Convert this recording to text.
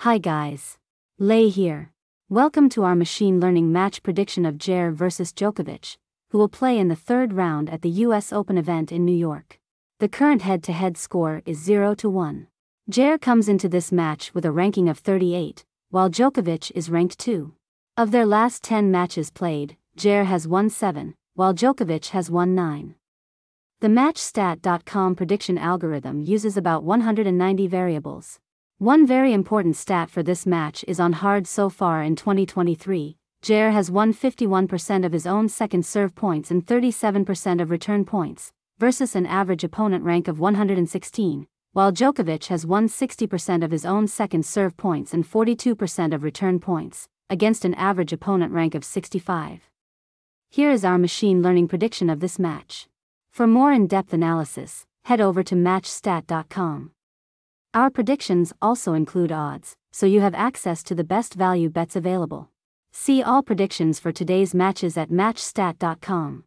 Hi guys. Lay here. Welcome to our machine learning match prediction of Djere versus Djokovic, who will play in the third round at the US Open event in New York. The current head to head score is 0 to 1. Djere comes into this match with a ranking of 38, while Djokovic is ranked 2. Of their last 10 matches played, Djere has won 7, while Djokovic has won 9. The MatchStat.com prediction algorithm uses about 190 variables. One very important stat for this match is on hard so far in 2023. Djere has won 51% of his own second serve points and 37% of return points, versus an average opponent rank of 116, while Djokovic has won 60% of his own second serve points and 42% of return points, against an average opponent rank of 65. Here is our machine learning prediction of this match. For more in depth analysis, head over to MatchStat.com. Our predictions also include odds, so you have access to the best value bets available. See all predictions for today's matches at matchstat.com.